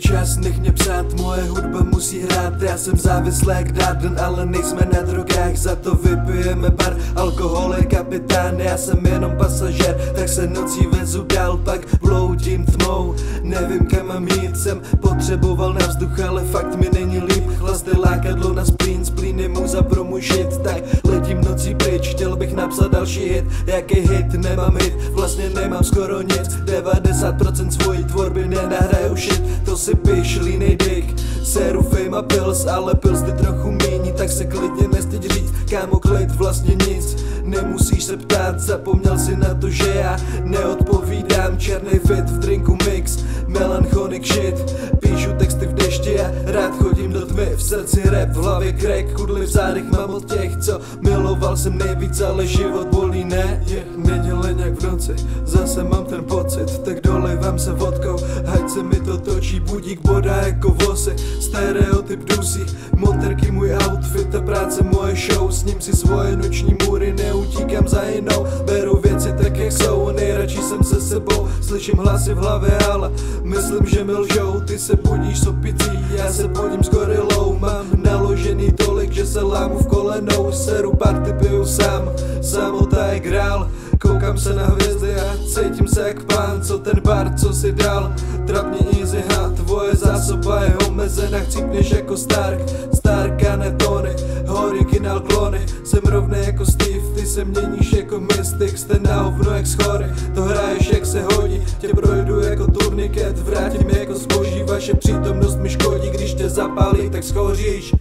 čas, nech mě psát, moje hudba musí hrát. Já jsem závislý jak Darden, ale nejsme na drogách. Za to vypijeme bar, alkohol je kapitán Já jsem jenom pasažér, tak se nocí vezu dál Pak bloudím tmou, nevím kam mám jít Jsem potřeboval na vzduch, ale fakt mi není líp. Hlas lákadlo na splín, splín je muza pro můj shit. Tak napsat další hit. Jaký hit, nemám hit, vlastně nemám skoro nic. 90% svojí tvorby nenahraju shit. To si piš, línej dick. Seru fame a pills, ale pills ty trochu míní Tak se klidně nestyď říct, kámo klid vlastně nic. Nemusíš se ptát, zapomněl si na to, že já neodpovídám. Černý fit v drinku mix, melancholic shit A rád chodím do tmy. V srdci rap, v hlavě crack, kudly v zádech mám od těch, co miloval jsem nejvíc, ale život bolí, ne? Je neděle nějak v noci, zase mám ten pocit. Tak dolejvám se vodkou, ať se mi to točí Budík bodá jako vosy, stereotyp dusí Monterky můj outfit a práce moje show. S ním si svoje noční můry neutíkám za jinou. Beru věci tak jak jsou, nejradši jsem se sebou Slyším hlasy v hlavě, ale myslím, že mi lžou Ty se budíš s opicí, já se budím s gorilou. Mám naložený tolik, že se lámu v kolenou. Seru party piju sám, samota je grál. Koukám se na hvězdy a cítím se jak pán Co ten bar, co si dal Trapně easy ha, tvoje zásoba je omezená Chcípneš jako Stark, Stark a ne Tony Original klony, jsem rovný jako Steve Ty se měníš jako Mystic, jste na hovno jak schory To hraješ jak turniket Vrátím jako zboží, vaše přítomnost mi škodí Když tě zapálí, tak schoříš